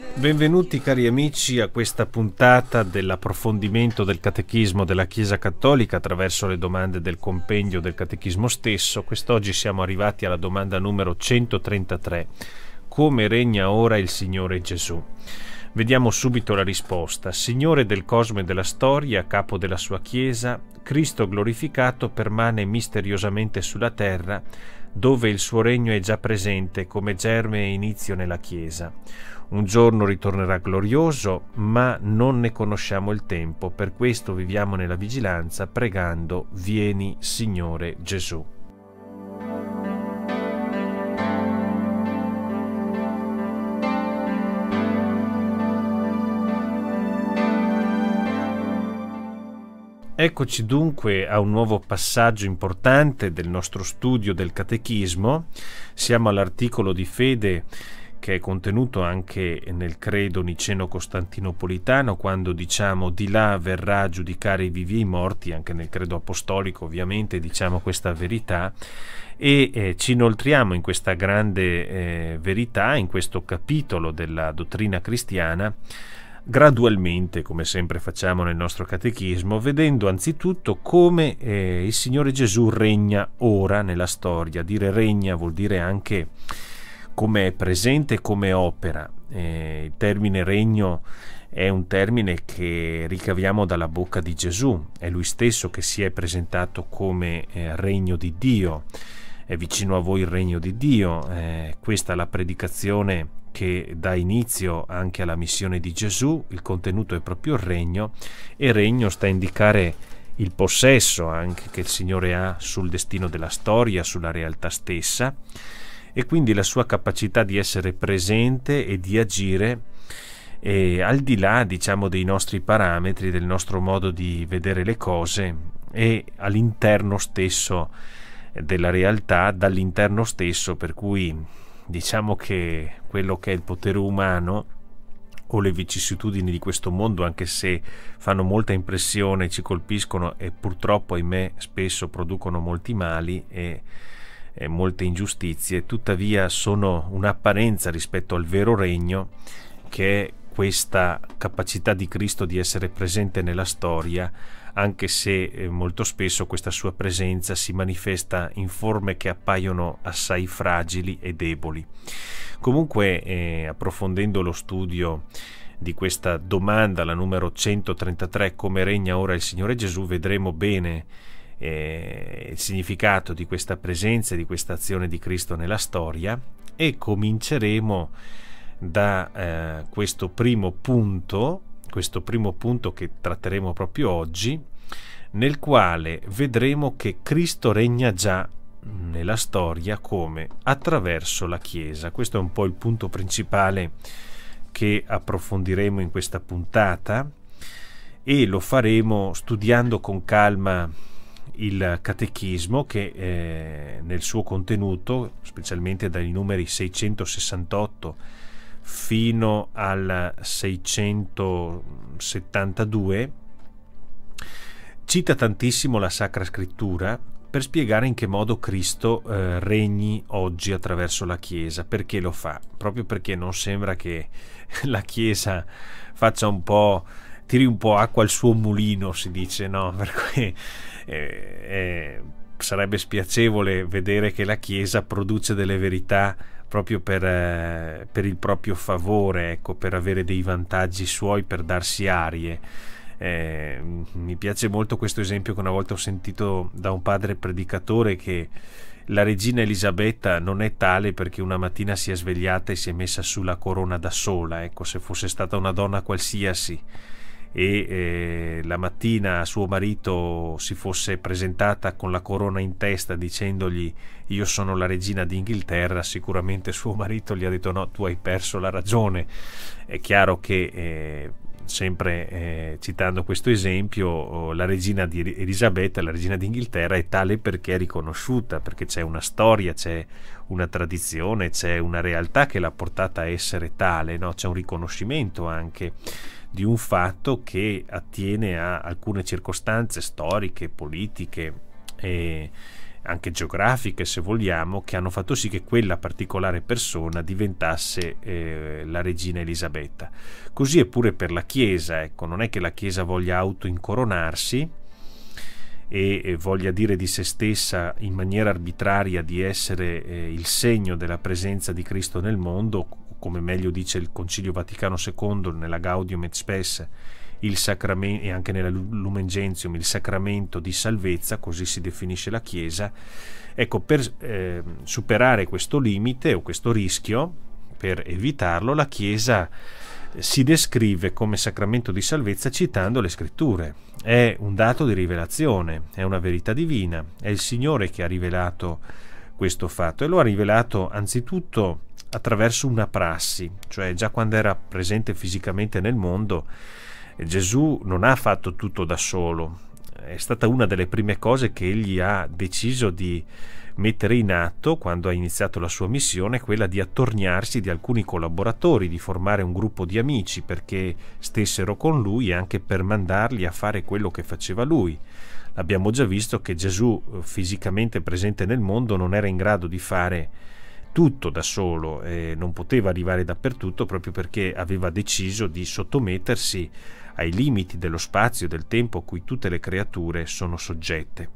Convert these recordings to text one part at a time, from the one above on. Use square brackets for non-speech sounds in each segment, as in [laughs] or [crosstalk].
Benvenuti cari amici a questa puntata dell'approfondimento del catechismo della Chiesa Cattolica attraverso le domande del compendio del catechismo stesso. Quest'oggi siamo arrivati alla domanda numero 133. Come regna ora il Signore Gesù? Vediamo subito la risposta. Signore del cosmo e della storia, capo della sua Chiesa, Cristo glorificato permane misteriosamente sulla terra, dove il suo regno è già presente come germe e inizio nella Chiesa. Un giorno ritornerà glorioso, ma non ne conosciamo il tempo, per questo viviamo nella vigilanza pregando, vieni Signore Gesù. Eccoci dunque a un nuovo passaggio importante del nostro studio del catechismo. Siamo all'articolo di fede che è contenuto anche nel credo niceno-costantinopolitano, quando diciamo di là verrà a giudicare i vivi e i morti, anche nel credo apostolico ovviamente diciamo questa verità, e eh, ci inoltriamo in questa grande eh, verità, in questo capitolo della dottrina cristiana, gradualmente, come sempre facciamo nel nostro catechismo, vedendo anzitutto come eh, il Signore Gesù regna ora nella storia. Dire regna vuol dire anche come è presente, come opera. Eh, il termine regno è un termine che ricaviamo dalla bocca di Gesù, è lui stesso che si è presentato come eh, regno di Dio, è vicino a voi il regno di Dio, eh, questa è la predicazione che dà inizio anche alla missione di Gesù, il contenuto è proprio il regno. E regno sta a indicare il possesso anche che il Signore ha sul destino della storia, sulla realtà stessa e quindi la sua capacità di essere presente e di agire e al di là diciamo dei nostri parametri, del nostro modo di vedere le cose e all'interno stesso della realtà, dall'interno stesso, per cui diciamo che quello che è il potere umano o le vicissitudini di questo mondo, anche se fanno molta impressione, ci colpiscono e purtroppo, ahimè, spesso producono molti mali e eh, molte ingiustizie, tuttavia sono un'apparenza rispetto al vero regno che è questa capacità di Cristo di essere presente nella storia, anche se eh, molto spesso questa sua presenza si manifesta in forme che appaiono assai fragili e deboli. Comunque, eh, approfondendo lo studio di questa domanda, la numero 133, come regna ora il Signore Gesù, vedremo bene eh, il significato di questa presenza, di questa azione di Cristo nella storia e cominceremo da eh, questo primo punto, questo primo punto che tratteremo proprio oggi, nel quale vedremo che Cristo regna già nella storia come attraverso la Chiesa. Questo è un po' il punto principale che approfondiremo in questa puntata e lo faremo studiando con calma il catechismo che eh, nel suo contenuto, specialmente dai numeri 668 fino al 672, cita tantissimo la Sacra Scrittura per spiegare in che modo Cristo eh, regni oggi attraverso la Chiesa. Perché lo fa? Proprio perché non sembra che [laughs] la Chiesa faccia un po' tiri un po' acqua al suo mulino, si dice, no? [laughs] Per cui eh, eh, sarebbe spiacevole vedere che la Chiesa produce delle verità proprio per, eh, per, il proprio favore, ecco, per avere dei vantaggi suoi, per darsi arie. Eh, mi piace molto questo esempio che una volta ho sentito da un padre predicatore che la regina Elisabetta non è tale perché una mattina si è svegliata e si è messa sulla corona da sola, ecco, se fosse stata una donna qualsiasi e eh, la mattina suo marito si fosse presentata con la corona in testa dicendogli io sono la regina d'Inghilterra, sicuramente suo marito gli ha detto no, tu hai perso la ragione. È chiaro che, eh, sempre eh, citando questo esempio, oh, la regina di Elisabetta, la regina d'Inghilterra, è tale perché è riconosciuta, perché c'è una storia, c'è una tradizione, c'è una realtà che l'ha portata a essere tale, no? c'è un riconoscimento anche di un fatto che attiene a alcune circostanze storiche, politiche e, anche geografiche se vogliamo, che hanno fatto sì che quella particolare persona diventasse eh, la regina Elisabetta. Così è pure per la Chiesa, ecco, non è che la Chiesa voglia autoincoronarsi e, voglia dire di se stessa in maniera arbitraria di essere eh, il segno della presenza di Cristo nel mondo, come meglio dice il Concilio Vaticano II nella Gaudium et Spes, e anche nella Lumen Gentium, il sacramento di salvezza, così si definisce la Chiesa. Ecco, per eh, superare questo limite o questo rischio, per evitarlo, la Chiesa si descrive come sacramento di salvezza citando le scritture. È un dato di rivelazione, è una verità divina, è il Signore che ha rivelato questo fatto e lo ha rivelato anzitutto attraverso una prassi, cioè già quando era presente fisicamente nel mondo, Gesù non ha fatto tutto da solo, è stata una delle prime cose che egli ha deciso di mettere in atto quando ha iniziato la sua missione, quella di attorniarsi di alcuni collaboratori, di formare un gruppo di amici perché stessero con lui e anche per mandarli a fare quello che faceva lui. Abbiamo già visto che Gesù fisicamente presente nel mondo non era in grado di fare tutto da solo e non poteva arrivare dappertutto proprio perché aveva deciso di sottomettersi ai limiti dello spazio e del tempo a cui tutte le creature sono soggette.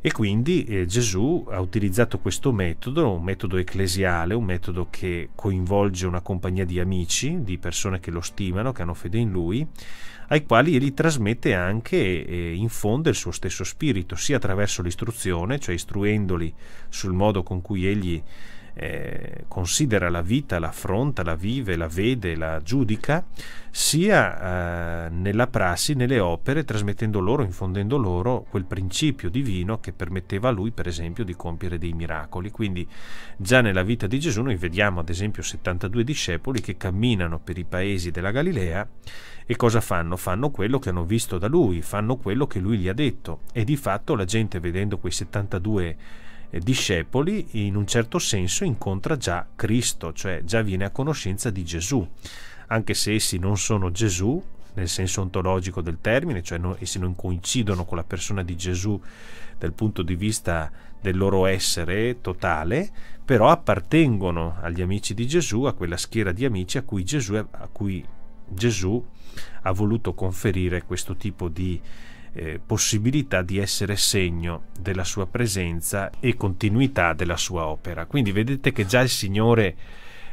E quindi eh, Gesù ha utilizzato questo metodo, un metodo ecclesiale, un metodo che coinvolge una compagnia di amici, di persone che lo stimano, che hanno fede in lui, ai quali egli trasmette anche e infonde il suo stesso spirito, sia attraverso l'istruzione, cioè istruendoli sul modo con cui egli eh, considera la vita, la affronta, la vive, la vede, la giudica, sia eh, nella prassi, nelle opere, trasmettendo loro, infondendo loro quel principio divino che permetteva a lui, per esempio, di compiere dei miracoli. Quindi già nella vita di Gesù noi vediamo, ad esempio, 72 discepoli che camminano per i paesi della Galilea e cosa fanno? Fanno quello che hanno visto da lui, fanno quello che lui gli ha detto e di fatto la gente vedendo quei 72 discepoli discepoli in un certo senso incontra già Cristo, cioè già viene a conoscenza di Gesù, anche se essi non sono Gesù nel senso ontologico del termine, cioè no, essi non coincidono con la persona di Gesù dal punto di vista del loro essere totale, però appartengono agli amici di Gesù, a quella schiera di amici a cui Gesù, a cui Gesù ha voluto conferire questo tipo di eh, possibilità di essere segno della sua presenza e continuità della sua opera. Quindi vedete che già il Signore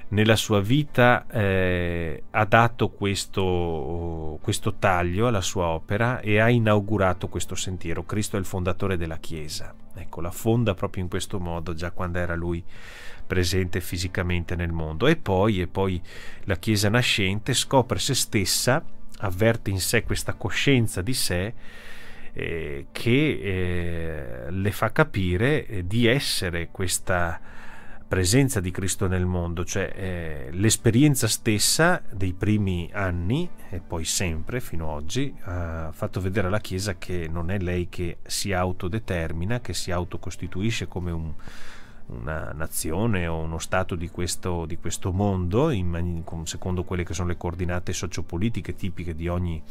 nella sua vita eh, ha dato questo, questo taglio alla sua opera e ha inaugurato questo sentiero. Cristo è il fondatore della Chiesa. Ecco, la fonda proprio in questo modo, già quando era lui presente fisicamente nel mondo. E poi, e poi la Chiesa nascente scopre se stessa, avverte in sé questa coscienza di sé eh, che eh, le fa capire eh, di essere questa presenza di Cristo nel mondo, cioè eh, l'esperienza stessa dei primi anni e poi sempre fino ad oggi ha fatto vedere alla Chiesa che non è lei che si autodetermina, che si autocostituisce come un, una nazione o uno stato di questo, di questo mondo, in, secondo quelle che sono le coordinate sociopolitiche tipiche di ogni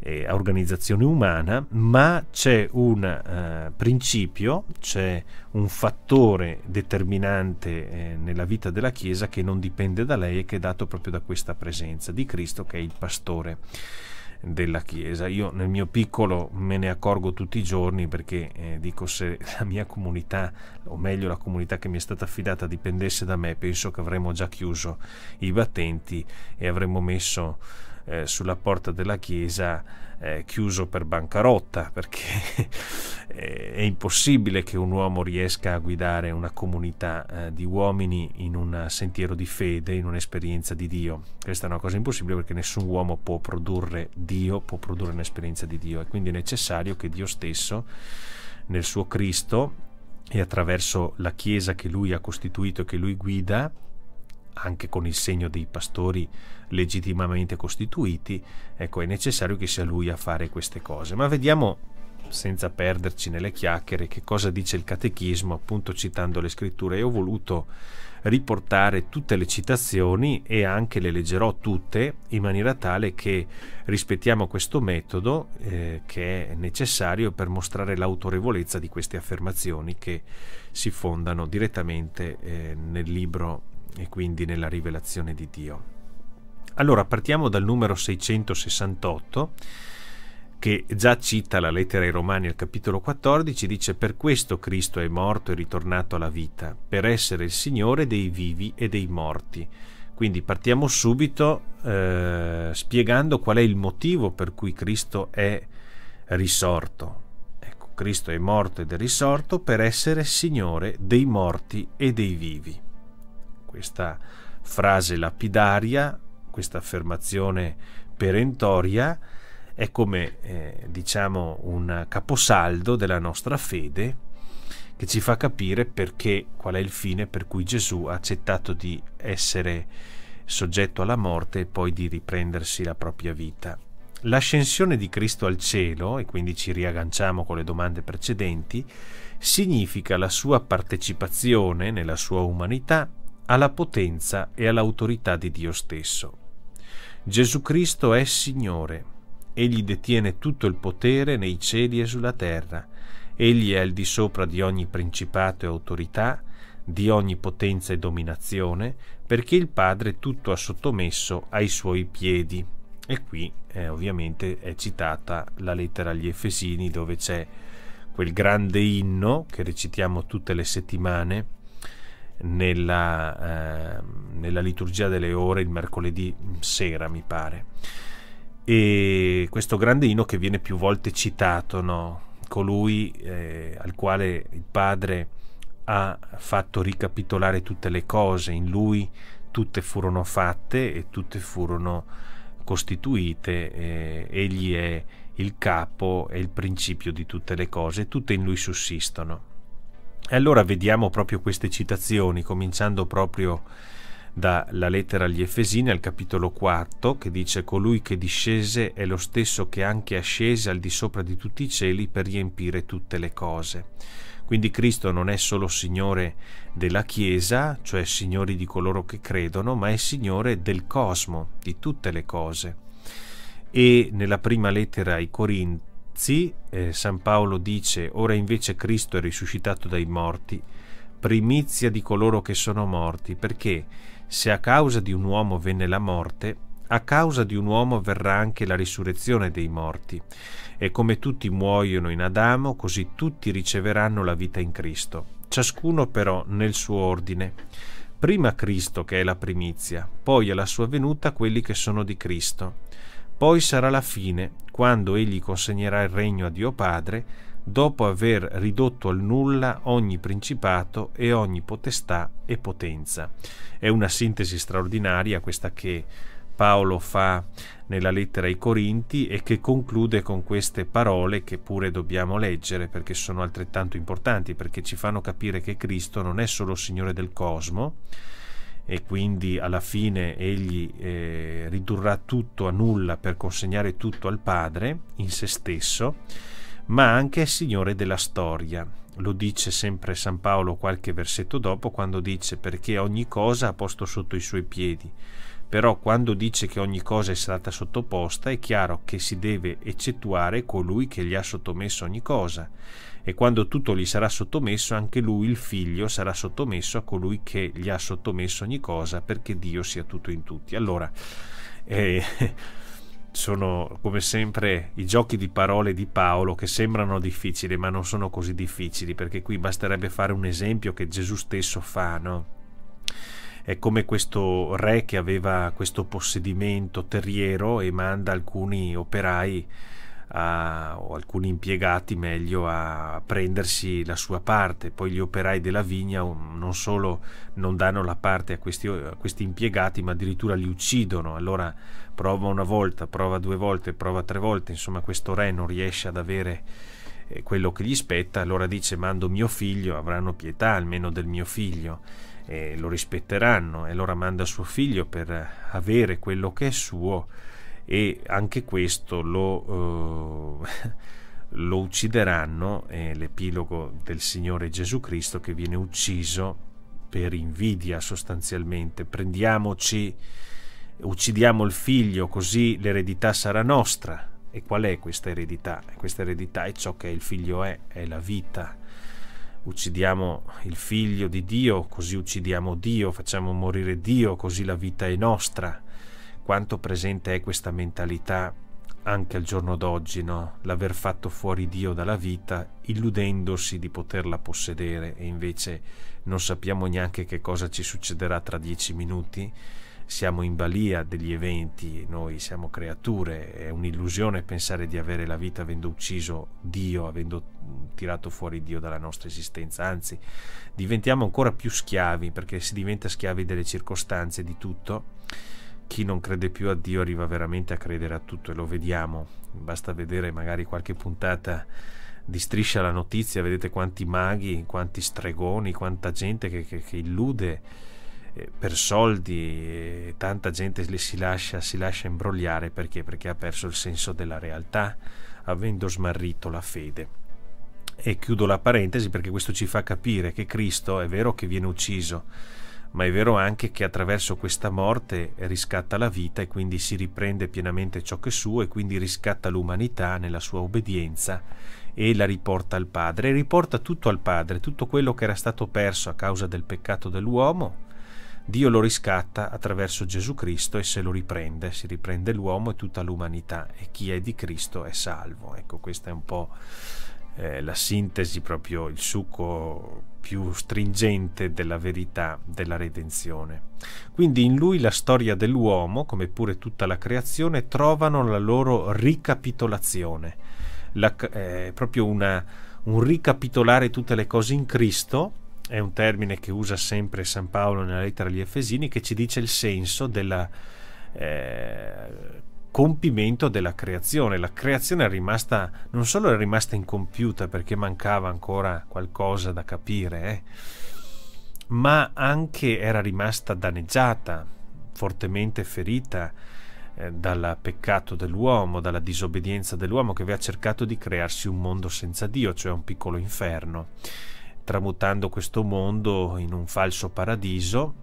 eh, organizzazione umana, ma c'è un eh, principio, c'è un fattore determinante eh, nella vita della Chiesa che non dipende da lei e che è dato proprio da questa presenza di Cristo che è il pastore della Chiesa. Io nel mio piccolo me ne accorgo tutti i giorni perché eh, dico se la mia comunità, o meglio la comunità che mi è stata affidata, dipendesse da me, penso che avremmo già chiuso i battenti e avremmo messo eh, sulla porta della chiesa eh, chiuso per bancarotta perché [laughs] è impossibile che un uomo riesca a guidare una comunità eh, di uomini in un sentiero di fede, in un'esperienza di Dio. Questa è una cosa impossibile perché nessun uomo può produrre Dio, può produrre un'esperienza di Dio e quindi è necessario che Dio stesso nel suo Cristo e attraverso la Chiesa che lui ha costituito e che lui guida anche con il segno dei pastori legittimamente costituiti, ecco, è necessario che sia lui a fare queste cose. Ma vediamo senza perderci nelle chiacchiere, che cosa dice il catechismo, appunto citando le scritture. E ho voluto riportare tutte le citazioni e anche le leggerò tutte in maniera tale che rispettiamo questo metodo eh, che è necessario per mostrare l'autorevolezza di queste affermazioni che si fondano direttamente eh, nel libro e quindi nella rivelazione di Dio. Allora partiamo dal numero 668 che già cita la lettera ai Romani al capitolo 14, dice per questo Cristo è morto e ritornato alla vita, per essere il Signore dei vivi e dei morti. Quindi partiamo subito eh, spiegando qual è il motivo per cui Cristo è risorto. Ecco, Cristo è morto ed è risorto per essere Signore dei morti e dei vivi. Questa frase lapidaria, questa affermazione perentoria, è come eh, diciamo un caposaldo della nostra fede che ci fa capire perché qual è il fine per cui Gesù ha accettato di essere soggetto alla morte e poi di riprendersi la propria vita. L'ascensione di Cristo al cielo, e quindi ci riagganciamo con le domande precedenti, significa la sua partecipazione nella sua umanità alla potenza e all'autorità di Dio stesso. Gesù Cristo è Signore, Egli detiene tutto il potere nei cieli e sulla terra. Egli è al di sopra di ogni principato e autorità, di ogni potenza e dominazione, perché il Padre tutto ha sottomesso ai suoi piedi. E qui eh, ovviamente è citata la lettera agli Efesini dove c'è quel grande inno che recitiamo tutte le settimane nella, eh, nella liturgia delle ore il mercoledì sera mi pare e questo grande inno che viene più volte citato, no? colui eh, al quale il padre ha fatto ricapitolare tutte le cose, in lui tutte furono fatte e tutte furono costituite, eh, egli è il capo e il principio di tutte le cose, tutte in lui sussistono. E allora vediamo proprio queste citazioni, cominciando proprio dalla lettera agli Efesini al capitolo 4 che dice colui che discese è lo stesso che anche ascese al di sopra di tutti i cieli per riempire tutte le cose. Quindi Cristo non è solo Signore della Chiesa, cioè Signore di coloro che credono, ma è Signore del cosmo, di tutte le cose. E nella prima lettera ai Corinzi eh, San Paolo dice ora invece Cristo è risuscitato dai morti, primizia di coloro che sono morti, perché se a causa di un uomo venne la morte, a causa di un uomo verrà anche la risurrezione dei morti. E come tutti muoiono in Adamo, così tutti riceveranno la vita in Cristo, ciascuno però nel suo ordine. Prima Cristo che è la primizia, poi alla sua venuta quelli che sono di Cristo. Poi sarà la fine, quando egli consegnerà il regno a Dio Padre, dopo aver ridotto al nulla ogni principato e ogni potestà e potenza. È una sintesi straordinaria questa che Paolo fa nella lettera ai Corinti e che conclude con queste parole che pure dobbiamo leggere perché sono altrettanto importanti, perché ci fanno capire che Cristo non è solo Signore del cosmo e quindi alla fine egli eh, ridurrà tutto a nulla per consegnare tutto al Padre in se stesso, ma anche è Signore della storia. Lo dice sempre San Paolo qualche versetto dopo quando dice perché ogni cosa ha posto sotto i suoi piedi. Però quando dice che ogni cosa è stata sottoposta è chiaro che si deve eccettuare colui che gli ha sottomesso ogni cosa. E quando tutto gli sarà sottomesso, anche lui, il figlio, sarà sottomesso a colui che gli ha sottomesso ogni cosa, perché Dio sia tutto in tutti. Allora, eh, [laughs] sono come sempre i giochi di parole di Paolo che sembrano difficili ma non sono così difficili perché qui basterebbe fare un esempio che Gesù stesso fa, no? È come questo re che aveva questo possedimento terriero e manda alcuni operai a, o alcuni impiegati meglio a prendersi la sua parte. Poi gli operai della vigna non solo non danno la parte a questi, a questi impiegati, ma addirittura li uccidono. Allora prova una volta, prova due volte, prova tre volte, insomma questo re non riesce ad avere eh, quello che gli spetta, allora dice mando mio figlio, avranno pietà almeno del mio figlio e lo rispetteranno e allora manda suo figlio per avere quello che è suo e anche questo lo, uh, [laughs] lo uccideranno, è l'epilogo del Signore Gesù Cristo che viene ucciso per invidia sostanzialmente. Prendiamoci, uccidiamo il figlio così l'eredità sarà nostra. E qual è questa eredità? Questa eredità è ciò che il figlio è, è la vita. Uccidiamo il figlio di Dio, così uccidiamo Dio, facciamo morire Dio, così la vita è nostra. Quanto presente è questa mentalità anche al giorno d'oggi, no? l'aver fatto fuori Dio dalla vita, illudendosi di poterla possedere e invece non sappiamo neanche che cosa ci succederà tra dieci minuti, siamo in balia degli eventi, noi siamo creature, è un'illusione pensare di avere la vita avendo ucciso Dio, avendo tirato fuori Dio dalla nostra esistenza, anzi diventiamo ancora più schiavi perché si diventa schiavi delle circostanze, di tutto chi non crede più a Dio arriva veramente a credere a tutto e lo vediamo. Basta vedere magari qualche puntata di striscia la notizia, vedete quanti maghi, quanti stregoni, quanta gente che, che, che illude eh, per soldi e tanta gente si lascia, si lascia imbrogliare perché? perché ha perso il senso della realtà, avendo smarrito la fede. E chiudo la parentesi perché questo ci fa capire che Cristo è vero che viene ucciso, ma è vero anche che attraverso questa morte riscatta la vita e quindi si riprende pienamente ciò che è suo e quindi riscatta l'umanità nella sua obbedienza e la riporta al Padre e riporta tutto al Padre, tutto quello che era stato perso a causa del peccato dell'uomo. Dio lo riscatta attraverso Gesù Cristo e se lo riprende, si riprende l'uomo e tutta l'umanità e chi è di Cristo è salvo. Ecco, questa è un po' eh, la sintesi, proprio il succo più stringente della verità della redenzione. Quindi in lui la storia dell'uomo, come pure tutta la creazione, trovano la loro ricapitolazione, la, eh, proprio una, un ricapitolare tutte le cose in Cristo, è un termine che usa sempre San Paolo nella lettera agli Efesini, che ci dice il senso della eh, compimento della creazione. La creazione è rimasta, non solo è rimasta incompiuta perché mancava ancora qualcosa da capire, eh, ma anche era rimasta danneggiata, fortemente ferita eh, dal peccato dell'uomo, dalla disobbedienza dell'uomo che aveva cercato di crearsi un mondo senza Dio, cioè un piccolo inferno, tramutando questo mondo in un falso paradiso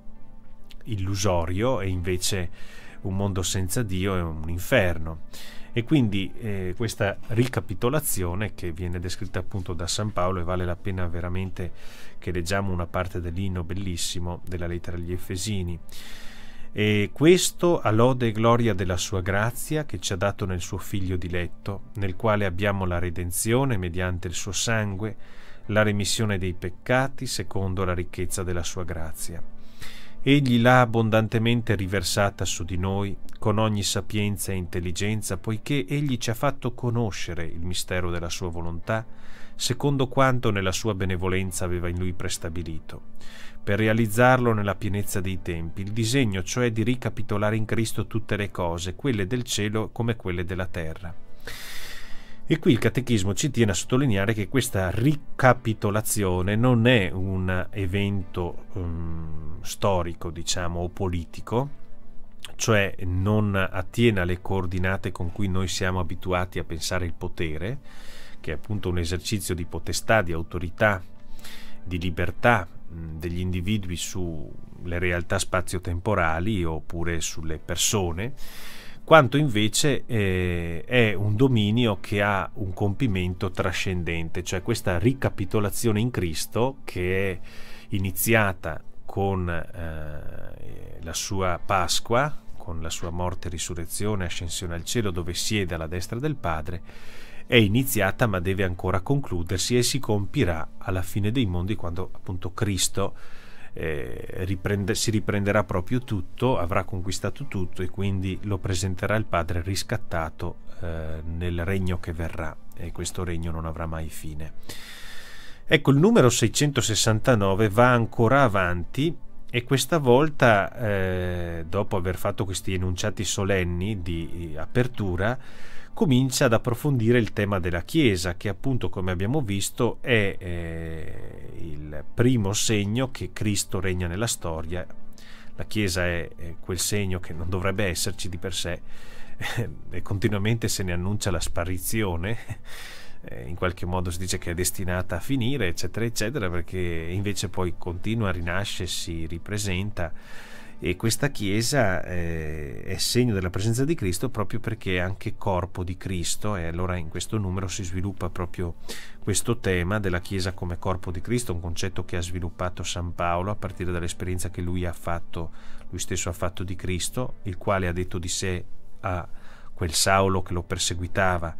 illusorio e invece un mondo senza Dio è un inferno. E quindi eh, questa ricapitolazione che viene descritta appunto da San Paolo e vale la pena veramente che leggiamo una parte dell'inno bellissimo della lettera agli Efesini. E questo a lode e gloria della sua grazia che ci ha dato nel suo figlio diletto, nel quale abbiamo la redenzione mediante il suo sangue, la remissione dei peccati secondo la ricchezza della sua grazia Egli l'ha abbondantemente riversata su di noi con ogni sapienza e intelligenza, poiché egli ci ha fatto conoscere il mistero della sua volontà, secondo quanto nella sua benevolenza aveva in lui prestabilito, per realizzarlo nella pienezza dei tempi, il disegno cioè di ricapitolare in Cristo tutte le cose, quelle del cielo come quelle della terra e qui il Catechismo ci tiene a sottolineare che questa ricapitolazione non è un evento um, storico, diciamo, o politico, cioè non attiene alle coordinate con cui noi siamo abituati a pensare il potere, che è appunto un esercizio di potestà, di autorità, di libertà degli individui sulle realtà spazio-temporali oppure sulle persone, quanto invece eh, è un dominio che ha un compimento trascendente, cioè questa ricapitolazione in Cristo che è iniziata con eh, la sua Pasqua, con la sua morte, risurrezione, ascensione al cielo dove siede alla destra del Padre, è iniziata ma deve ancora concludersi e si compirà alla fine dei mondi quando appunto Cristo eh, riprende, si riprenderà proprio tutto, avrà conquistato tutto e quindi lo presenterà il Padre riscattato eh, nel regno che verrà e questo regno non avrà mai fine. Ecco, il numero 669 va ancora avanti e questa volta, eh, dopo aver fatto questi enunciati solenni di apertura, comincia ad approfondire il tema della Chiesa, che appunto, come abbiamo visto, è eh, il primo segno che Cristo regna nella storia. La Chiesa è, è quel segno che non dovrebbe esserci di per sé e continuamente se ne annuncia la sparizione eh, in qualche modo si dice che è destinata a finire, eccetera, eccetera, perché invece poi continua, rinasce, si ripresenta e questa Chiesa eh, è segno della presenza di Cristo proprio perché è anche corpo di Cristo e allora in questo numero si sviluppa proprio questo tema della Chiesa come corpo di Cristo, un concetto che ha sviluppato San Paolo a partire dall'esperienza che lui ha fatto, lui stesso ha fatto di Cristo, il quale ha detto di sé a quel Saulo che lo perseguitava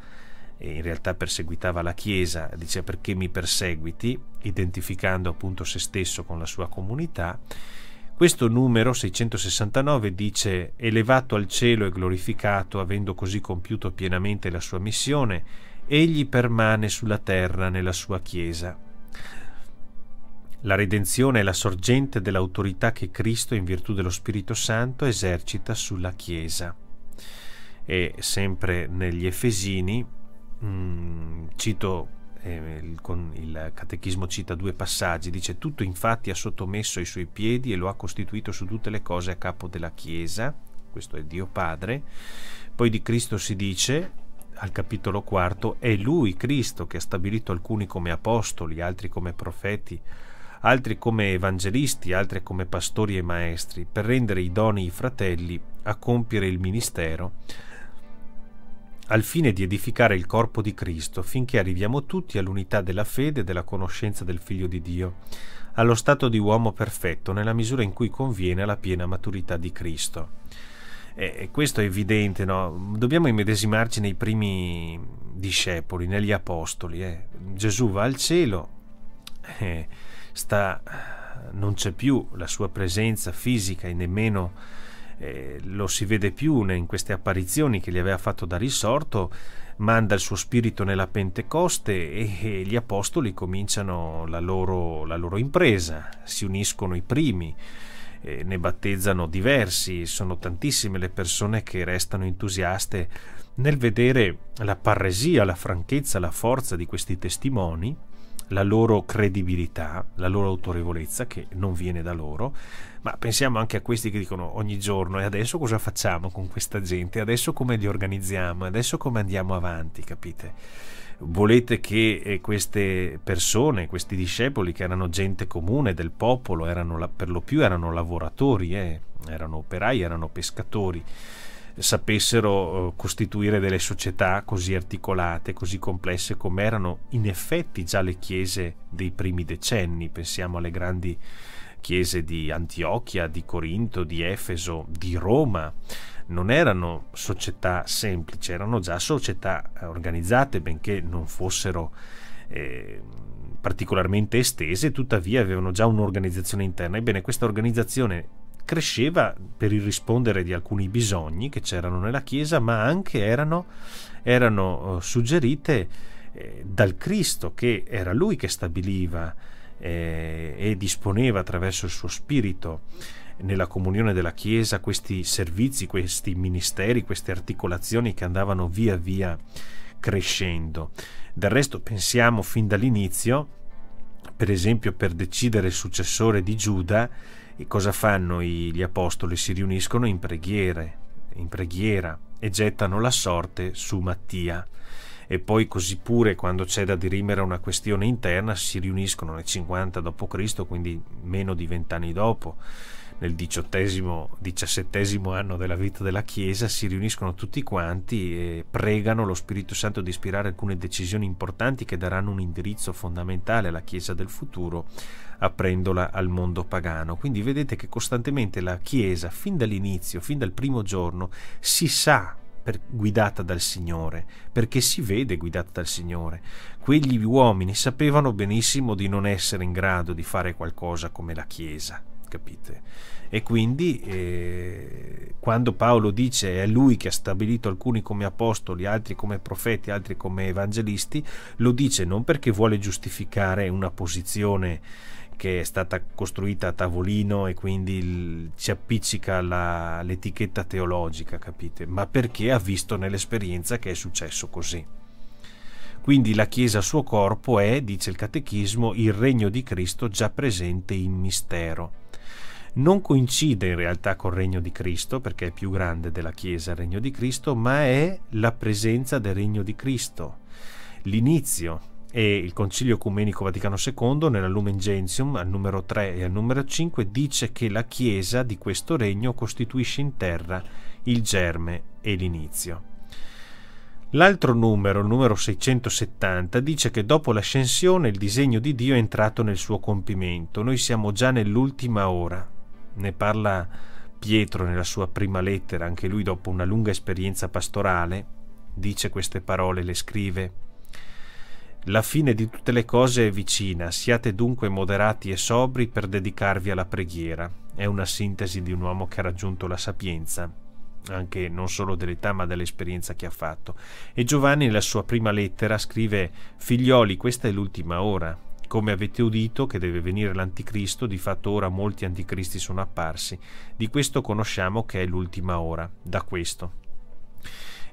e in realtà perseguitava la Chiesa, diceva perché mi perseguiti, identificando appunto se stesso con la sua comunità questo numero 669 dice elevato al cielo e glorificato, avendo così compiuto pienamente la sua missione, egli permane sulla terra nella sua Chiesa. La redenzione è la sorgente dell'autorità che Cristo, in virtù dello Spirito Santo, esercita sulla Chiesa. E sempre negli Efesini, mh, mm, cito eh, il, con il catechismo cita due passaggi, dice tutto infatti ha sottomesso ai suoi piedi e lo ha costituito su tutte le cose a capo della Chiesa, questo è Dio Padre, poi di Cristo si dice al capitolo quarto, è Lui, Cristo, che ha stabilito alcuni come apostoli, altri come profeti, altri come evangelisti, altri come pastori e maestri, per rendere idonei i fratelli a compiere il ministero, al fine di edificare il corpo di Cristo, finché arriviamo tutti all'unità della fede e della conoscenza del Figlio di Dio, allo stato di uomo perfetto, nella misura in cui conviene alla piena maturità di Cristo. E questo è evidente, no? dobbiamo immedesimarci nei primi discepoli, negli apostoli. Eh. Gesù va al cielo, eh, sta, non c'è più la sua presenza fisica e nemmeno eh, lo si vede più in queste apparizioni che gli aveva fatto da risorto, manda il suo spirito nella Pentecoste e, e gli apostoli cominciano la loro, la loro impresa, si uniscono i primi. Eh, ne battezzano diversi, sono tantissime le persone che restano entusiaste nel vedere la parresia, la franchezza, la forza di questi testimoni, la loro credibilità, la loro autorevolezza che non viene da loro, ma pensiamo anche a questi che dicono ogni giorno e adesso cosa facciamo con questa gente, adesso come li organizziamo, adesso come andiamo avanti, capite? Volete che eh, queste persone, questi discepoli che erano gente comune del popolo, erano per lo più erano lavoratori, eh, erano operai, erano pescatori, sapessero eh, costituire delle società così articolate, così complesse come erano in effetti già le chiese dei primi decenni, pensiamo alle grandi chiese di Antiochia, di Corinto, di Efeso, di Roma. Non erano società semplici, erano già società organizzate, benché non fossero eh, particolarmente estese, tuttavia avevano già un'organizzazione interna. Ebbene, questa organizzazione cresceva per il rispondere di alcuni bisogni che c'erano nella Chiesa, ma anche erano, erano eh, suggerite eh, dal Cristo, che era lui che stabiliva eh, e disponeva attraverso il suo spirito nella comunione della Chiesa questi servizi, questi ministeri, queste articolazioni che andavano via via crescendo. Del resto pensiamo fin dall'inizio, per esempio per decidere il successore di Giuda, cosa fanno gli apostoli? Si riuniscono in preghiere, in preghiera e gettano la sorte su Mattia e poi così pure quando c'è da dirimere una questione interna si riuniscono nel 50 d.C., quindi meno di vent'anni dopo, nel diciassettesimo anno della vita della Chiesa, si riuniscono tutti quanti e pregano lo Spirito Santo di ispirare alcune decisioni importanti che daranno un indirizzo fondamentale alla Chiesa del futuro, aprendola al mondo pagano. Quindi vedete che costantemente la Chiesa, fin dall'inizio, fin dal primo giorno, si sa per, guidata dal Signore, perché si vede guidata dal Signore. Quegli uomini sapevano benissimo di non essere in grado di fare qualcosa come la Chiesa, capite? E quindi eh, quando Paolo dice è lui che ha stabilito alcuni come apostoli, altri come profeti, altri come evangelisti, lo dice non perché vuole giustificare una posizione che è stata costruita a tavolino e quindi il, ci appiccica la, l'etichetta teologica, capite? Ma perché ha visto nell'esperienza che è successo così. Quindi la Chiesa suo corpo è, dice il Catechismo, il regno di Cristo già presente in mistero. Non coincide in realtà col regno di Cristo, perché è più grande della Chiesa il regno di Cristo, ma è la presenza del regno di Cristo l'inizio e il Concilio Ecumenico Vaticano II, nella Lumen Gentium, al numero 3 e al numero 5, dice che la Chiesa di questo regno costituisce in terra il germe e l'inizio. L'altro numero, il numero 670, dice che dopo l'ascensione il disegno di Dio è entrato nel suo compimento. Noi siamo già nell'ultima ora. Ne parla Pietro nella sua prima lettera, anche lui dopo una lunga esperienza pastorale, dice queste parole, le scrive la fine di tutte le cose è vicina, siate dunque moderati e sobri per dedicarvi alla preghiera. È una sintesi di un uomo che ha raggiunto la sapienza, anche non solo dell'età ma dell'esperienza che ha fatto. E Giovanni nella sua prima lettera scrive Figlioli, questa è l'ultima ora. Come avete udito che deve venire l'anticristo, di fatto ora molti anticristi sono apparsi. Di questo conosciamo che è l'ultima ora, da questo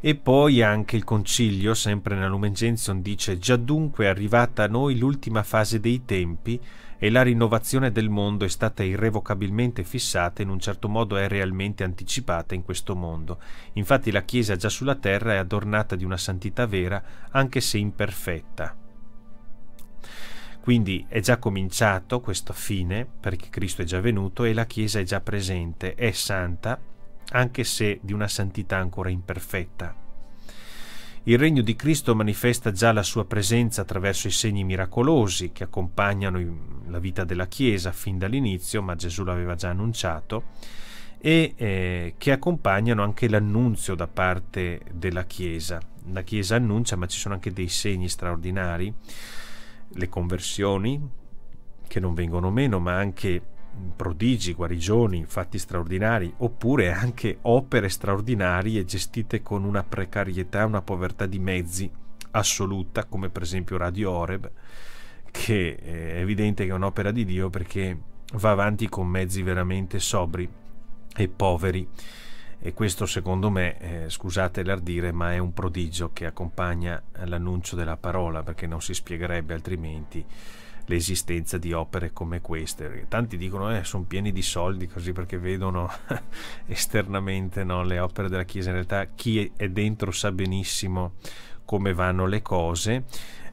e poi anche il concilio, sempre nella Lumen Gentium, dice già dunque è arrivata a noi l'ultima fase dei tempi e la rinnovazione del mondo è stata irrevocabilmente fissata in un certo modo è realmente anticipata in questo mondo. Infatti la Chiesa già sulla terra è adornata di una santità vera, anche se imperfetta. Quindi è già cominciato questo fine, perché Cristo è già venuto e la Chiesa è già presente, è santa, anche se di una santità ancora imperfetta. Il regno di Cristo manifesta già la sua presenza attraverso i segni miracolosi che accompagnano la vita della Chiesa fin dall'inizio, ma Gesù l'aveva già annunciato, e eh, che accompagnano anche l'annunzio da parte della Chiesa. La Chiesa annuncia, ma ci sono anche dei segni straordinari, le conversioni, che non vengono meno, ma anche prodigi, guarigioni, fatti straordinari, oppure anche opere straordinarie gestite con una precarietà, una povertà di mezzi assoluta, come per esempio Radio Oreb, che è evidente che è un'opera di Dio perché va avanti con mezzi veramente sobri e poveri. E questo secondo me, eh, scusate l'ardire, ma è un prodigio che accompagna l'annuncio della parola, perché non si spiegherebbe altrimenti l'esistenza di opere come queste. Tanti dicono eh, sono pieni di soldi così perché vedono [laughs] esternamente no, le opere della Chiesa. In realtà chi è dentro sa benissimo come vanno le cose.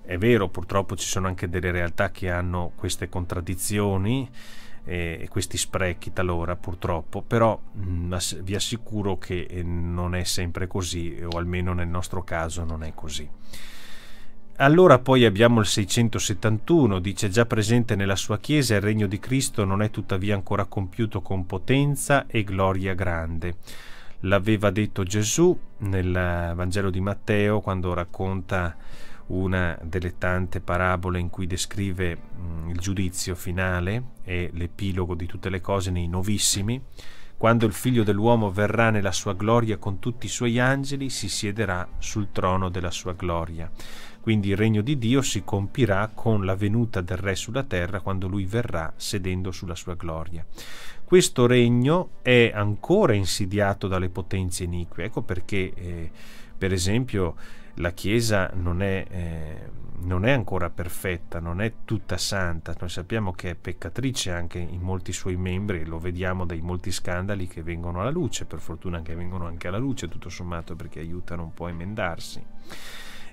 È vero, purtroppo ci sono anche delle realtà che hanno queste contraddizioni e questi sprechi talora purtroppo, però mm, vi assicuro che eh, non è sempre così, o almeno nel nostro caso non è così. Allora poi abbiamo il 671, dice già presente nella sua Chiesa il regno di Cristo non è tuttavia ancora compiuto con potenza e gloria grande. L'aveva detto Gesù nel Vangelo di Matteo quando racconta una delle tante parabole in cui descrive mm, il giudizio finale e l'epilogo di tutte le cose nei novissimi. Quando il figlio dell'uomo verrà nella sua gloria con tutti i suoi angeli, si siederà sul trono della sua gloria. Quindi il regno di Dio si compirà con la venuta del Re sulla terra quando lui verrà sedendo sulla sua gloria. Questo regno è ancora insidiato dalle potenze inique. Ecco perché, eh, per esempio, la Chiesa non è, eh, non è, ancora perfetta, non è tutta santa. Noi sappiamo che è peccatrice anche in molti suoi membri, lo vediamo dai molti scandali che vengono alla luce, per fortuna che vengono anche alla luce, tutto sommato, perché aiutano un po' a emendarsi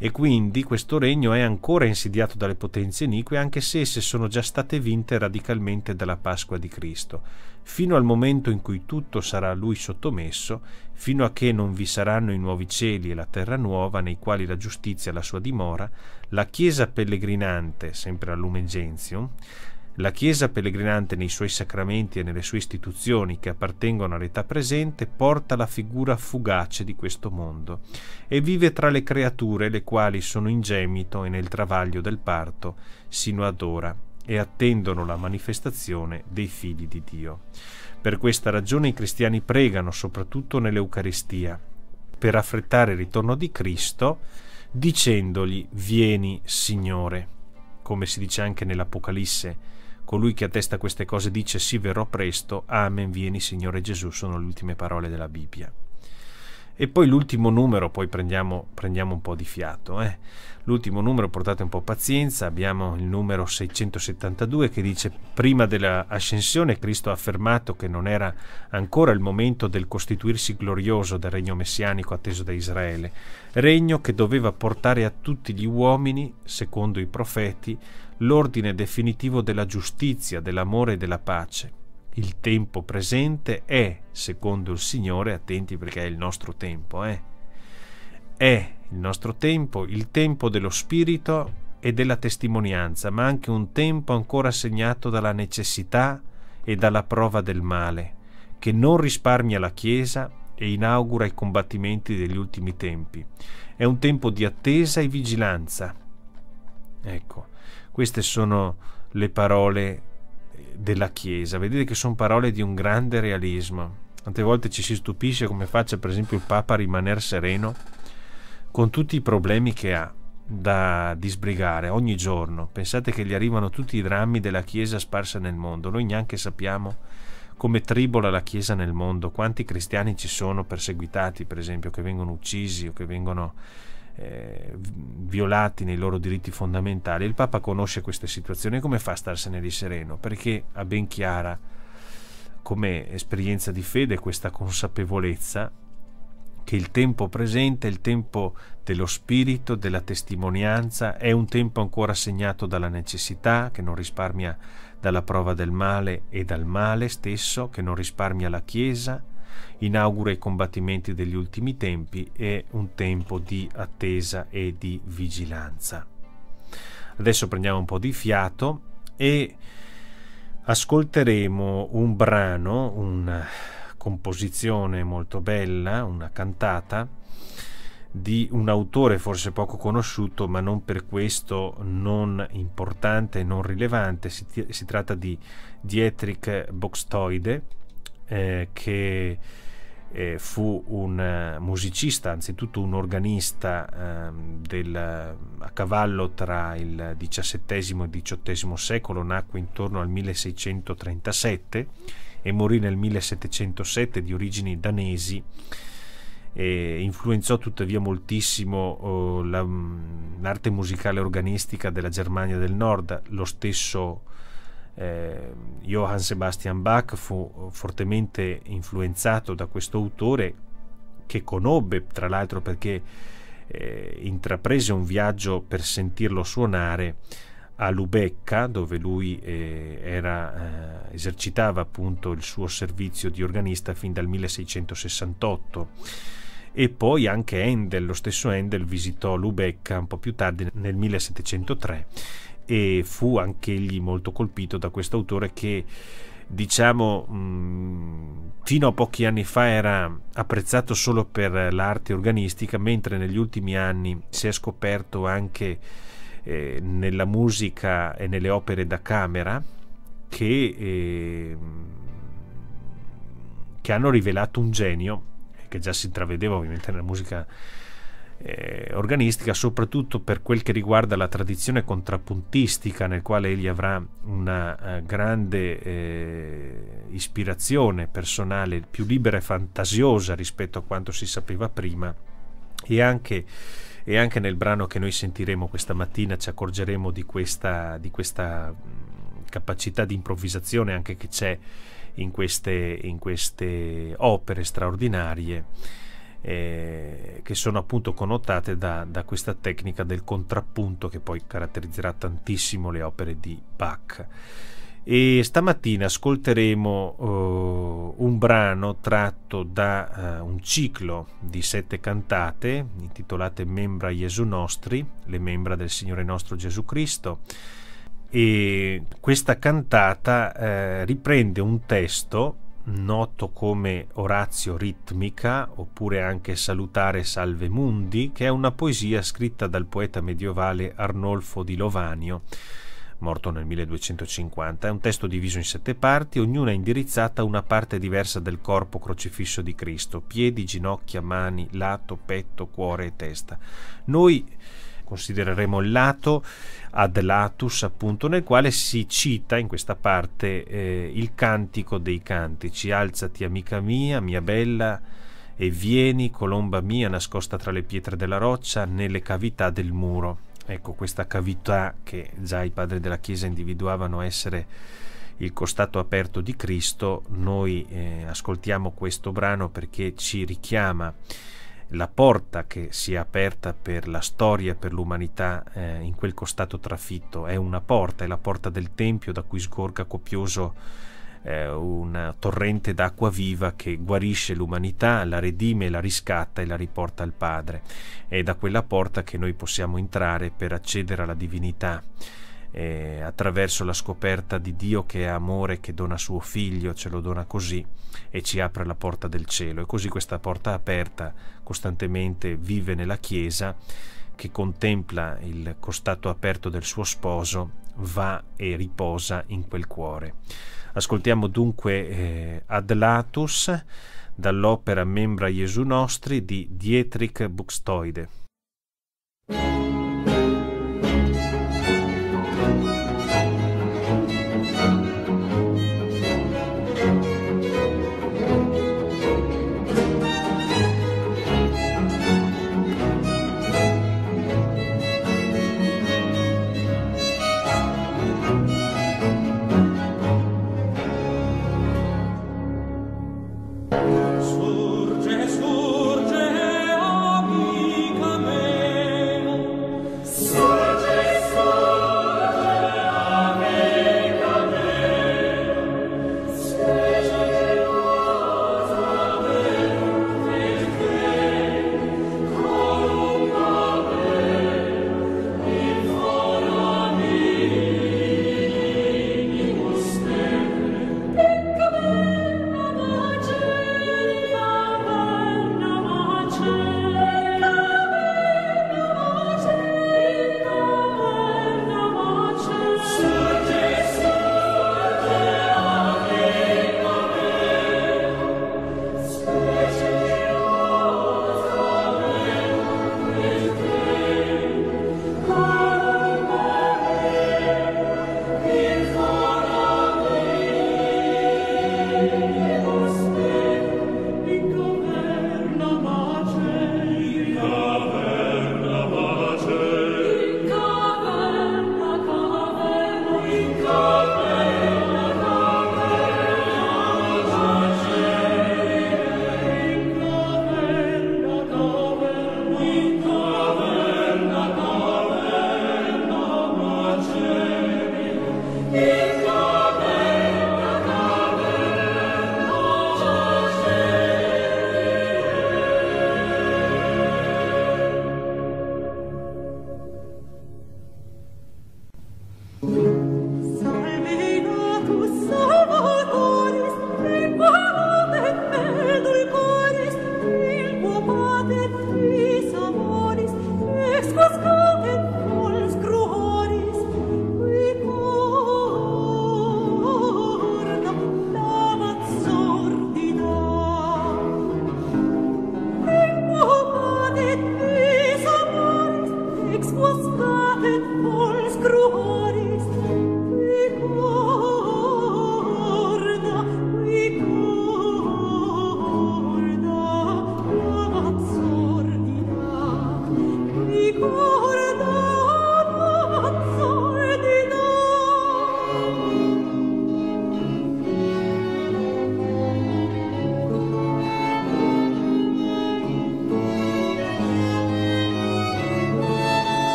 e quindi questo regno è ancora insidiato dalle potenze inique anche se esse sono già state vinte radicalmente dalla Pasqua di Cristo, fino al momento in cui tutto sarà a lui sottomesso, fino a che non vi saranno i nuovi cieli e la terra nuova nei quali la giustizia ha la sua dimora, la Chiesa pellegrinante, sempre a Lumen Gentium, la Chiesa pellegrinante nei suoi sacramenti e nelle sue istituzioni che appartengono all'età presente porta la figura fugace di questo mondo e vive tra le creature le quali sono in gemito e nel travaglio del parto sino ad ora e attendono la manifestazione dei figli di Dio. Per questa ragione i cristiani pregano soprattutto nell'Eucaristia per affrettare il ritorno di Cristo dicendogli vieni Signore, come si dice anche nell'Apocalisse Colui che attesta queste cose dice sì verrò presto, amen, vieni Signore Gesù, sono le ultime parole della Bibbia. E poi l'ultimo numero, poi prendiamo, prendiamo un po' di fiato. Eh. L'ultimo numero, portate un po' pazienza, abbiamo il numero 672 che dice prima dell'ascensione Cristo ha affermato che non era ancora il momento del costituirsi glorioso del regno messianico atteso da Israele, regno che doveva portare a tutti gli uomini, secondo i profeti, l'ordine definitivo della giustizia, dell'amore e della pace il tempo presente è, secondo il Signore, attenti perché è il nostro tempo, eh? è il nostro tempo, il tempo dello Spirito e della testimonianza, ma anche un tempo ancora segnato dalla necessità e dalla prova del male, che non risparmia la Chiesa e inaugura i combattimenti degli ultimi tempi. È un tempo di attesa e vigilanza. Ecco, queste sono le parole della Chiesa. Vedete che sono parole di un grande realismo. Tante volte ci si stupisce come faccia per esempio il Papa a rimanere sereno con tutti i problemi che ha da disbrigare ogni giorno. Pensate che gli arrivano tutti i drammi della Chiesa sparsa nel mondo. Noi neanche sappiamo come tribola la Chiesa nel mondo, quanti cristiani ci sono perseguitati, per esempio, che vengono uccisi o che vengono eh, violati nei loro diritti fondamentali. Il Papa conosce queste situazioni come fa a starsene di sereno? Perché ha ben chiara come esperienza di fede questa consapevolezza che il tempo presente, il tempo dello spirito, della testimonianza, è un tempo ancora segnato dalla necessità, che non risparmia dalla prova del male e dal male stesso, che non risparmia la Chiesa, inaugura i combattimenti degli ultimi tempi e un tempo di attesa e di vigilanza. Adesso prendiamo un po' di fiato e ascolteremo un brano, una composizione molto bella, una cantata di un autore forse poco conosciuto, ma non per questo non importante non rilevante. Si, si tratta di Dietrich Boxtoide, eh, che eh, fu un uh, musicista, anzitutto un organista eh, del, a cavallo tra il XVII e il XVIII secolo, nacque intorno al 1637 e morì nel 1707 di origini danesi. Influenzò tuttavia moltissimo oh, la, l'arte musicale organistica della Germania del Nord, lo stesso eh, Johann Sebastian Bach fu fortemente influenzato da questo autore che conobbe, tra l'altro perché eh, intraprese un viaggio per sentirlo suonare a Lubecca, dove lui eh, era, eh, esercitava appunto il suo servizio di organista fin dal 1668 e poi anche Handel, lo stesso Handel visitò Lubecca un po' più tardi nel 1703 e fu anch'egli molto colpito da questo autore che diciamo mh, mm, fino a pochi anni fa era apprezzato solo per l'arte organistica mentre negli ultimi anni si è scoperto anche eh, nella musica e nelle opere da camera che, eh, che hanno rivelato un genio che già si intravedeva ovviamente nella musica eh, organistica, soprattutto per quel che riguarda la tradizione contrappuntistica, nel quale egli avrà una uh, grande eh, ispirazione personale, più libera e fantasiosa rispetto a quanto si sapeva prima, e anche, e anche nel brano che noi sentiremo questa mattina ci accorgeremo di questa, di questa capacità di improvvisazione anche che c'è in queste, in queste opere straordinarie eh, che sono appunto connotate da, da, questa tecnica del contrappunto che poi caratterizzerà tantissimo le opere di Bach. E stamattina ascolteremo uh, un brano tratto da uh, un ciclo di sette cantate intitolate Membra Jesu Nostri, le membra del Signore nostro Gesù Cristo. E questa cantata eh, riprende un testo noto come Orazio Ritmica, oppure anche Salutare Salve Mundi, che è una poesia scritta dal poeta medievale Arnolfo di Lovanio, morto nel 1250. È un testo diviso in sette parti, ognuna indirizzata a una parte diversa del corpo crocifisso di Cristo, piedi, ginocchia, mani, lato, petto, cuore e testa. Noi considereremo il lato ad latus, appunto, nel quale si cita in questa parte eh, il cantico dei cantici. Alzati, amica mia, mia bella, e vieni, colomba mia nascosta tra le pietre della roccia, nelle cavità del muro. Ecco, questa cavità che già i padri della Chiesa individuavano essere il costato aperto di Cristo, noi eh, ascoltiamo questo brano perché ci richiama la porta che si è aperta per la storia, per l'umanità eh, in quel costato trafitto. È una porta, è la porta del Tempio da cui sgorga copioso eh, un torrente d'acqua viva che guarisce l'umanità, la redime, la riscatta e la riporta al Padre. È da quella porta che noi possiamo entrare per accedere alla divinità eh, attraverso la scoperta di Dio che è amore, che dona suo figlio, ce lo dona così e ci apre la porta del cielo. E così questa porta aperta costantemente vive nella Chiesa che contempla il costato aperto del suo sposo, va e riposa in quel cuore. Ascoltiamo dunque eh, Adlatus dall'opera Membra Gesù Nostri di Dietrich Buxtehude.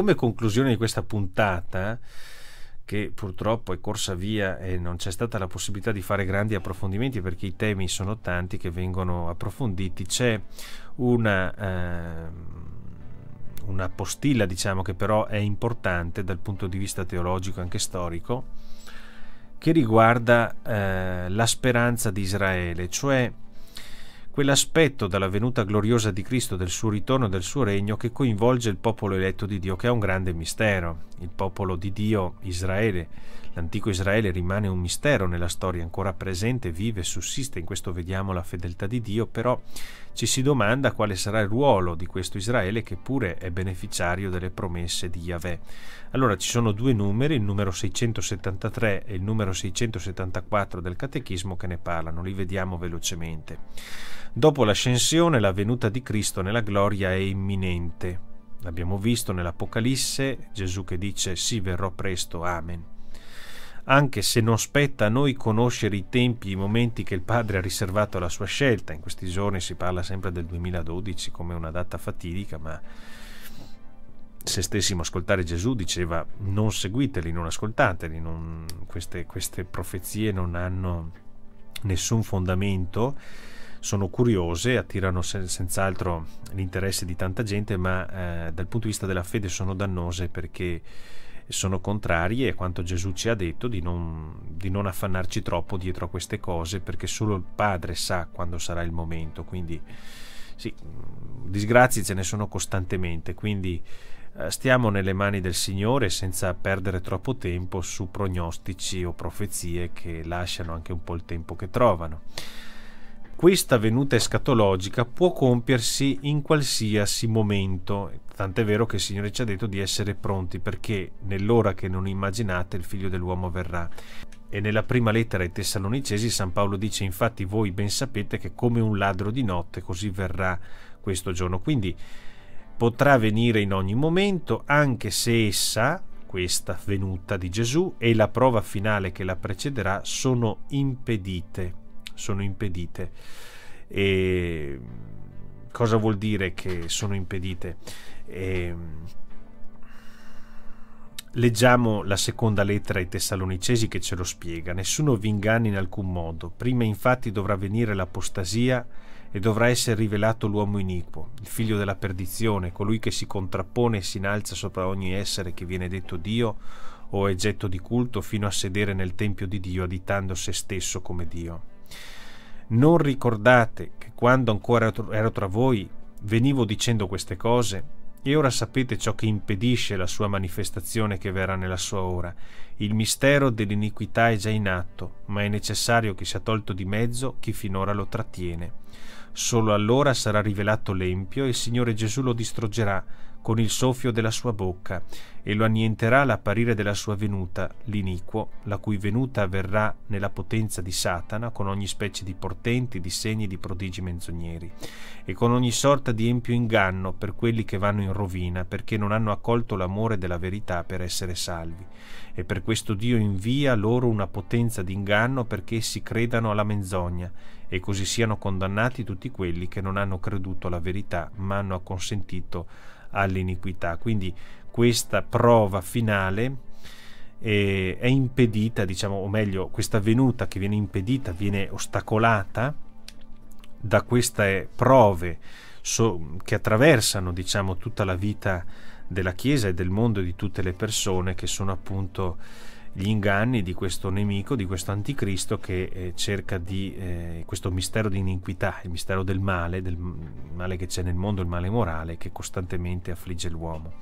Come conclusione di questa puntata, che purtroppo è corsa via e non c'è stata la possibilità di fare grandi approfondimenti perché i temi sono tanti che vengono approfonditi, c'è una, eh, una postilla diciamo che però è importante dal punto di vista teologico e anche storico che riguarda eh, la speranza di Israele, cioè quell'aspetto dalla venuta gloriosa di Cristo, del suo ritorno del suo regno che coinvolge il popolo eletto di Dio, che è un grande mistero. Il popolo di Dio, Israele, l'antico Israele rimane un mistero nella storia, ancora presente, vive, sussiste, in questo vediamo la fedeltà di Dio, però ci si domanda quale sarà il ruolo di questo Israele che pure è beneficiario delle promesse di Yahweh. Allora ci sono due numeri, il numero 673 e il numero 674 del Catechismo che ne parlano, li vediamo velocemente. Dopo l'ascensione, la venuta di Cristo nella gloria è imminente. L'abbiamo visto nell'Apocalisse, Gesù che dice sì, verrò presto, amen. Anche se non spetta a noi conoscere i tempi i momenti che il Padre ha riservato alla sua scelta, in questi giorni si parla sempre del 2012 come una data fatidica, ma se stessimo ascoltare Gesù diceva non seguiteli, non ascoltateli, non, queste, queste profezie non hanno nessun fondamento sono curiose, attirano sen- senz'altro l'interesse di tanta gente, ma eh, dal punto di vista della fede sono dannose perché sono contrarie a quanto Gesù ci ha detto di non, di non affannarci troppo dietro a queste cose perché solo il Padre sa quando sarà il momento. Quindi sì, disgrazie ce ne sono costantemente, quindi eh, stiamo nelle mani del Signore senza perdere troppo tempo su prognostici o profezie che lasciano anche un po' il tempo che trovano questa venuta escatologica può compiersi in qualsiasi momento, tant'è vero che il Signore ci ha detto di essere pronti perché nell'ora che non immaginate il figlio dell'uomo verrà. E nella prima lettera ai Tessalonicesi San Paolo dice infatti voi ben sapete che come un ladro di notte così verrà questo giorno. Quindi potrà venire in ogni momento, anche se essa, questa venuta di Gesù e la prova finale che la precederà sono impedite. Sono impedite. E cosa vuol dire che sono impedite? E Leggiamo la seconda lettera ai Tessalonicesi che ce lo spiega. Nessuno vi inganni in alcun modo. Prima infatti dovrà venire l'apostasia e dovrà essere rivelato l'uomo iniquo, il figlio della perdizione, colui che si contrappone e si innalza sopra ogni essere che viene detto Dio o è getto di culto fino a sedere nel tempio di Dio aditando se stesso come Dio. Non ricordate che quando ancora ero tra voi venivo dicendo queste cose? E ora sapete ciò che impedisce la sua manifestazione che verrà nella sua ora. Il mistero dell'iniquità è già in atto, ma è necessario che sia tolto di mezzo chi finora lo trattiene. Solo allora sarà rivelato l'empio e il Signore Gesù lo distruggerà con il soffio della sua bocca e lo annienterà all'apparire della sua venuta, l'iniquo, la cui venuta avverrà nella potenza di Satana, con ogni specie di portenti, di segni e di prodigi menzogneri, e con ogni sorta di empio inganno per quelli che vanno in rovina, perché non hanno accolto l'amore della verità per essere salvi. E per questo Dio invia loro una potenza di inganno perché essi credano alla menzogna, e così siano condannati tutti quelli che non hanno creduto alla verità, ma hanno acconsentito all'iniquità. Quindi questa prova finale eh, è impedita, diciamo, o meglio, questa venuta che viene impedita, viene ostacolata da queste prove so, che attraversano, diciamo, tutta la vita della Chiesa e del mondo e di tutte le persone che sono appunto gli inganni di questo nemico, di questo anticristo che eh, cerca di eh, questo mistero di iniquità, il mistero del male, del male che c'è nel mondo, il male morale che costantemente affligge l'uomo.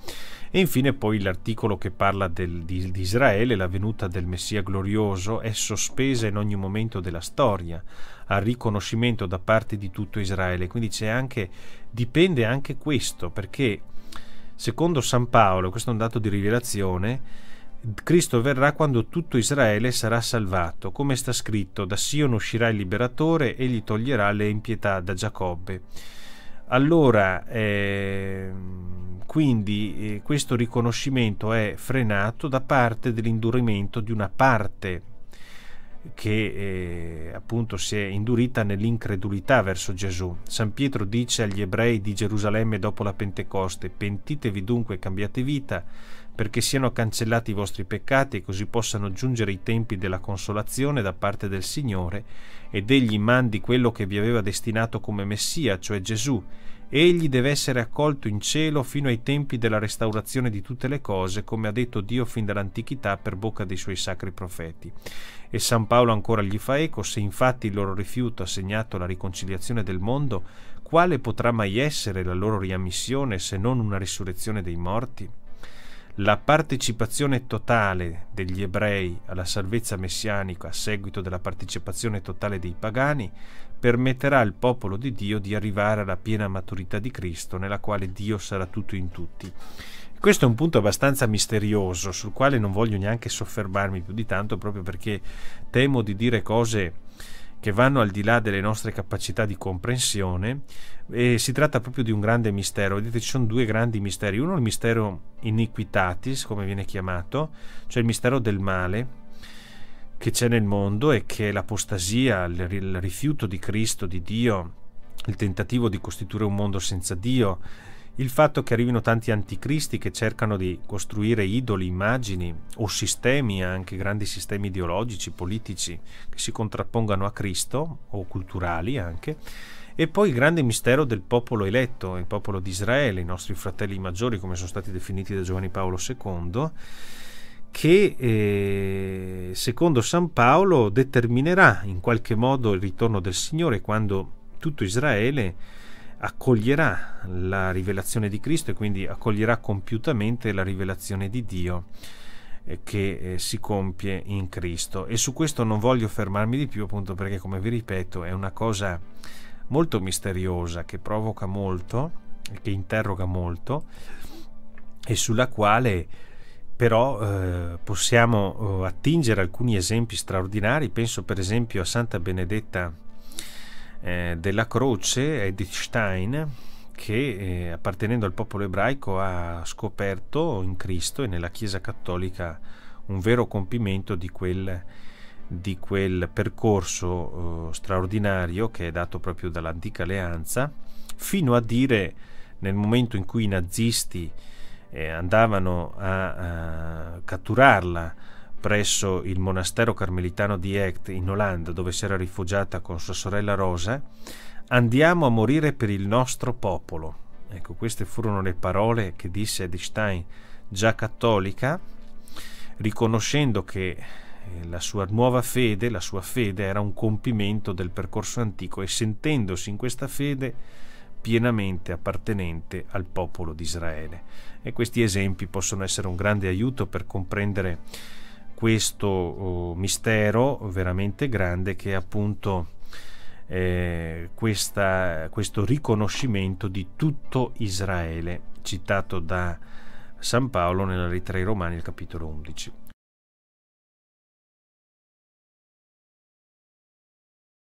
E infine poi l'articolo che parla del, di, di Israele, la venuta del Messia glorioso, è sospesa in ogni momento della storia, al riconoscimento da parte di tutto Israele. Quindi c'è anche, dipende anche questo, perché secondo San Paolo, questo è un dato di rivelazione, Cristo verrà quando tutto Israele sarà salvato, come sta scritto, da Sion uscirà il liberatore e gli toglierà le impietà da Giacobbe. Allora, eh, quindi eh, questo riconoscimento è frenato da parte dell'indurimento di una parte che eh, appunto si è indurita nell'incredulità verso Gesù. San Pietro dice agli ebrei di Gerusalemme dopo la Pentecoste, pentitevi dunque e cambiate vita, perché siano cancellati i vostri peccati e così possano giungere i tempi della consolazione da parte del Signore ed egli mandi quello che vi aveva destinato come Messia, cioè Gesù. Egli deve essere accolto in cielo fino ai tempi della restaurazione di tutte le cose, come ha detto Dio fin dall'antichità per bocca dei suoi sacri profeti. E San Paolo ancora gli fa eco, se infatti il loro rifiuto ha segnato la riconciliazione del mondo, quale potrà mai essere la loro riammissione se non una risurrezione dei morti? La partecipazione totale degli ebrei alla salvezza messianica a seguito della partecipazione totale dei pagani permetterà al popolo di Dio di arrivare alla piena maturità di Cristo, nella quale Dio sarà tutto in tutti. Questo è un punto abbastanza misterioso, sul quale non voglio neanche soffermarmi più di tanto, proprio perché temo di dire cose che vanno al di là delle nostre capacità di comprensione e si tratta proprio di un grande mistero. Vedete, ci sono due grandi misteri. Uno è il mistero iniquitatis, come viene chiamato, cioè il mistero del male che c'è nel mondo e che l'apostasia, il rifiuto di Cristo, di Dio, il tentativo di costituire un mondo senza Dio, il fatto che arrivino tanti anticristi che cercano di costruire idoli, immagini o sistemi, anche grandi sistemi ideologici, politici, che si contrappongano a Cristo, o culturali anche, e poi il grande mistero del popolo eletto, il popolo di Israele, i nostri fratelli maggiori, come sono stati definiti da Giovanni Paolo II, che eh, secondo San Paolo determinerà in qualche modo il ritorno del Signore quando tutto Israele accoglierà la rivelazione di Cristo e quindi accoglierà compiutamente la rivelazione di Dio eh, che eh, si compie in Cristo. E su questo non voglio fermarmi di più, appunto perché, come vi ripeto, è una cosa molto misteriosa che provoca molto, che interroga molto e sulla quale però eh, possiamo eh, attingere alcuni esempi straordinari. Penso per esempio a Santa Benedetta eh, della Croce, Edith Stein, che eh, appartenendo al popolo ebraico ha scoperto in Cristo e nella Chiesa cattolica un vero compimento di quel, di quel percorso eh, straordinario che è dato proprio dall'antica alleanza, fino a dire nel momento in cui i nazisti eh, andavano a, a catturarla presso il monastero carmelitano di Echt in Olanda, dove si era rifugiata con sua sorella Rosa, andiamo a morire per il nostro popolo. Ecco, queste furono le parole che disse Edith Stein, già cattolica, riconoscendo che eh, la sua nuova fede, la sua fede era un compimento del percorso antico e sentendosi in questa fede pienamente appartenente al popolo di Israele. E questi esempi possono essere un grande aiuto per comprendere questo oh, mistero veramente grande che è appunto eh, questa, questo riconoscimento di tutto Israele, citato da San Paolo nella lettera ai Romani, al capitolo 11.